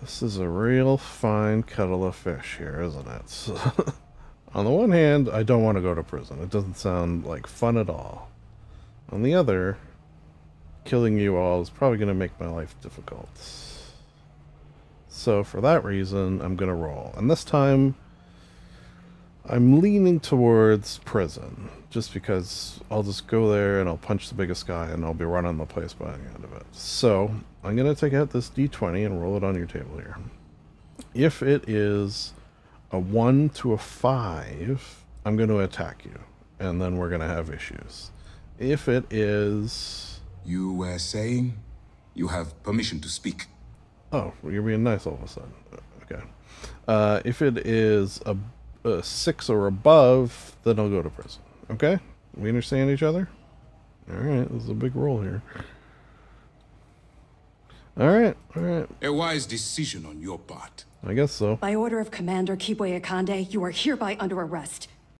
This is a real fine kettle of fish here, isn't it? So, on the one hand, I don't want to go to prison. It doesn't sound like fun at all. On the other, killing you all is probably going to make my life difficult. So for that reason, I'm going to roll. And this time, I'm leaning towards prison. Just because I'll just go there and I'll punch the biggest guy and I'll be running the place by the end of it. So I'm going to take out this d20 and roll it on your table here. If it is a 1 to a 5, I'm going to attack you. And then we're going to have issues. If it is... You were saying? You have permission to speak. Oh, you're being nice all of a sudden. Okay. Uh, if it is a, a 6 or above, then I'll go to prison. Okay? We understand each other? Alright, this is a big roll here. Alright, alright. A wise decision on your part. I guess so. By order of Commander Kibwe Akande, you are hereby under arrest.